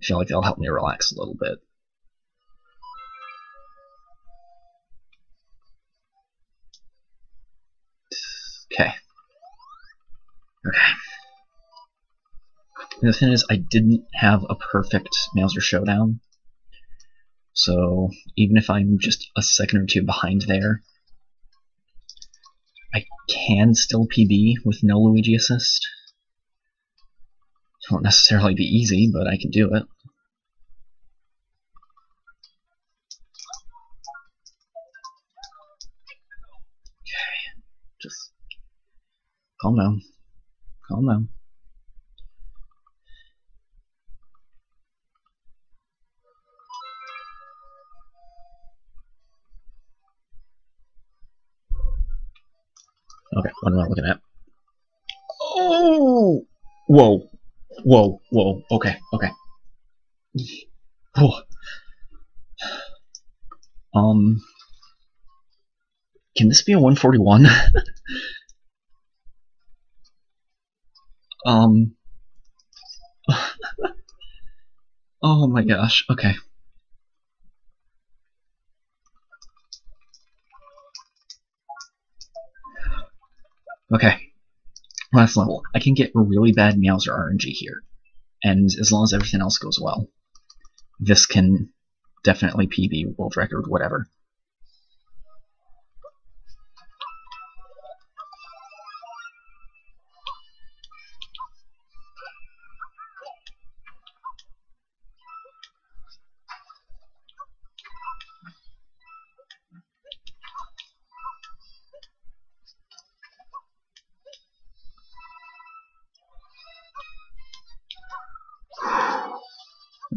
I feel like that'll help me relax a little bit. Okay. Okay. The thing is, I didn't have a perfect Meowser Showdown. So, even if I'm just a second or two behind there, I can still PB with no Luigi assist. It won't necessarily be easy, but I can do it. Calm down. Calm down. Okay, what am I looking at? Oh! Whoa. Whoa, whoa, okay, okay. Um... Can this be a 141? (laughs) um... (laughs) oh my gosh, okay. Okay. Last level. I can get really bad Meowser RNG here. And as long as everything else goes well, this can definitely PB, world record, whatever.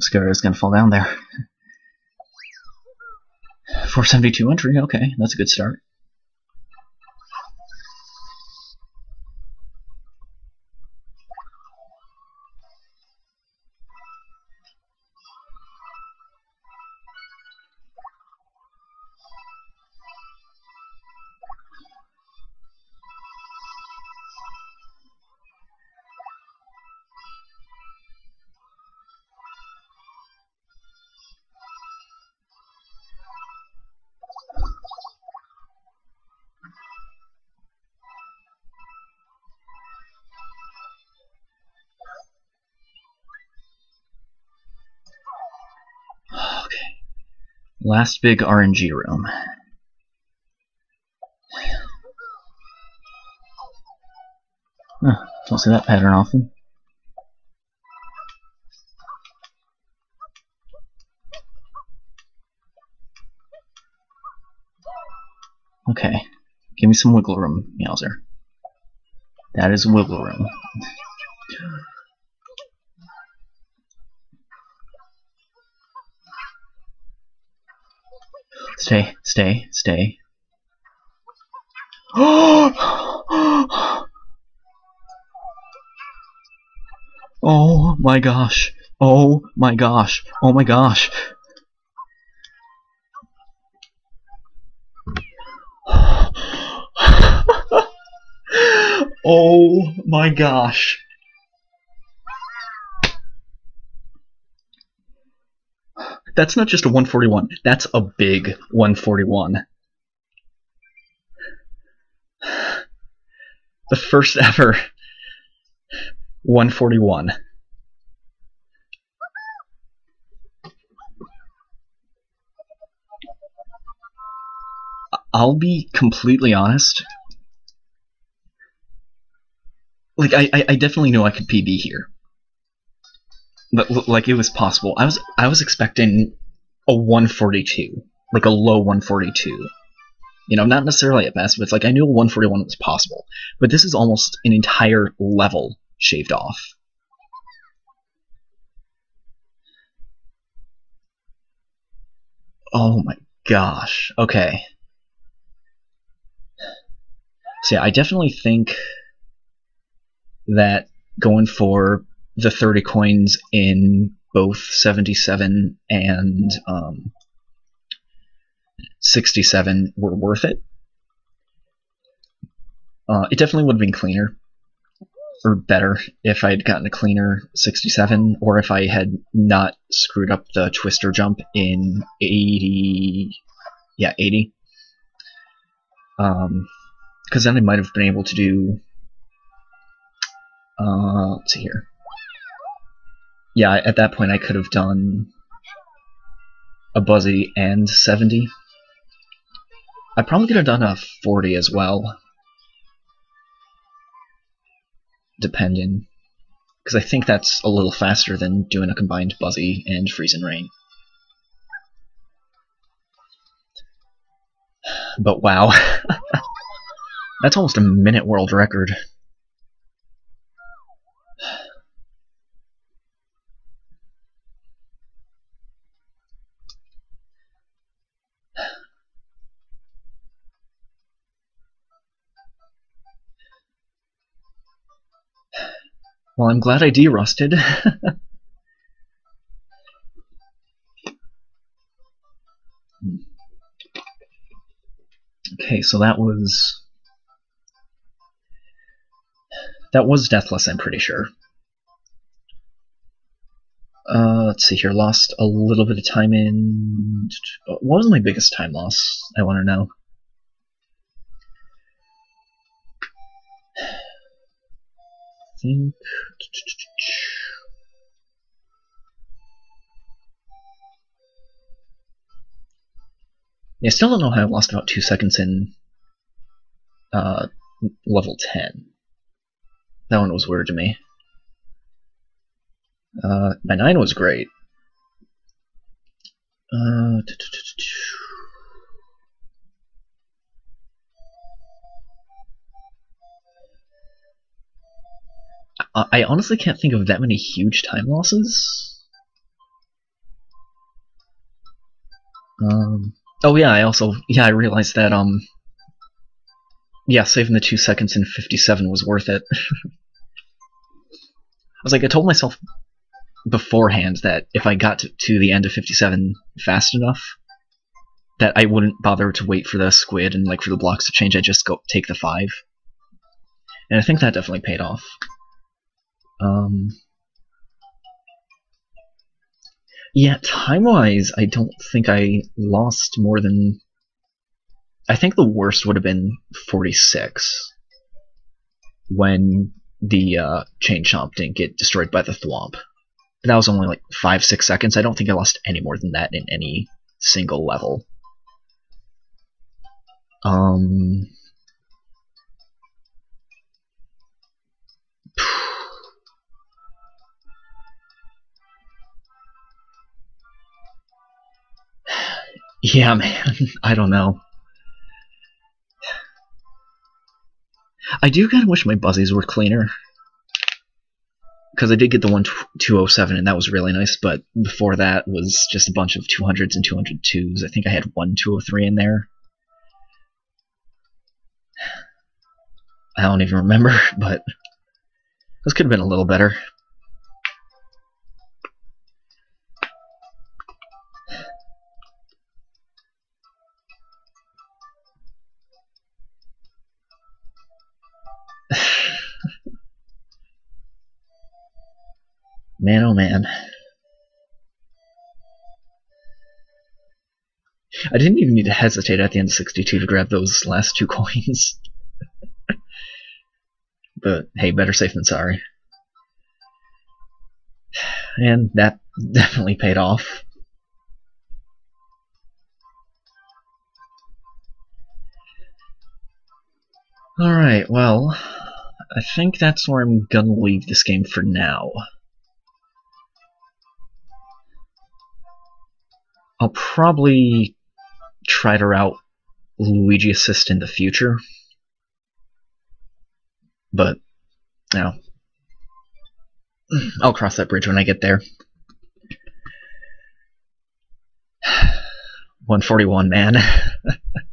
Scar is gonna fall down there. (laughs) 472 entry, okay, that's a good start. Last big RNG room. Don't see that pattern often. Okay. Give me some wiggle room, Meowser. That is wiggle room. Stay, stay, stay. (gasps) oh my gosh. Oh my gosh. Oh my gosh. (gasps) oh my gosh. That's not just a 141. That's a big 141. The first ever 141. I'll be completely honest. Like, I, I definitely knew I could PB here like it was possible. I was I was expecting a 142, like a low 142. You know, not necessarily at best, but it's like I knew a 141 was possible. But this is almost an entire level shaved off. Oh my gosh. Okay. So yeah, I definitely think that going for the 30 coins in both 77 and um, 67 were worth it. Uh, it definitely would have been cleaner or better if I had gotten a cleaner 67 or if I had not screwed up the twister jump in 80 yeah 80 um Because then I might have been able to do... Uh, let's see here. Yeah, at that point I could have done a Buzzy and 70. I probably could have done a 40 as well. Depending. Because I think that's a little faster than doing a combined Buzzy and Freeze and Rain. But wow. (laughs) that's almost a minute world record. Well, I'm glad I derusted. (laughs) okay, so that was... That was Deathless, I'm pretty sure. Uh, let's see here, lost a little bit of time in... What was my biggest time loss? I want to know. Think... Yeah, I still don't know how I lost about two seconds in uh, level 10. That one was weird to me. Uh, my 9 was great. Uh, I honestly can't think of that many huge time losses. Um, oh yeah, I also yeah I realized that um yeah saving the two seconds in 57 was worth it. (laughs) I was like I told myself beforehand that if I got to, to the end of 57 fast enough, that I wouldn't bother to wait for the squid and like for the blocks to change. I'd just go take the five, and I think that definitely paid off. Um, yeah, time-wise, I don't think I lost more than... I think the worst would have been 46, when the uh, Chain Chomp didn't get destroyed by the Thwomp. But that was only like 5-6 seconds. I don't think I lost any more than that in any single level. Um, Yeah, man. (laughs) I don't know. I do kind of wish my buzzies were cleaner. Because I did get the one 207 and that was really nice, but before that was just a bunch of 200s and 202s. I think I had one 203 in there. (sighs) I don't even remember, (laughs) but this could have been a little better. Man, oh man. I didn't even need to hesitate at the end of 62 to grab those last two (laughs) coins. but hey, better safe than sorry. And that definitely paid off. Alright, well, I think that's where I'm gonna leave this game for now. I'll probably try to route Luigi Assist in the future. But, you know, I'll cross that bridge when I get there. (sighs) 141, man. (laughs)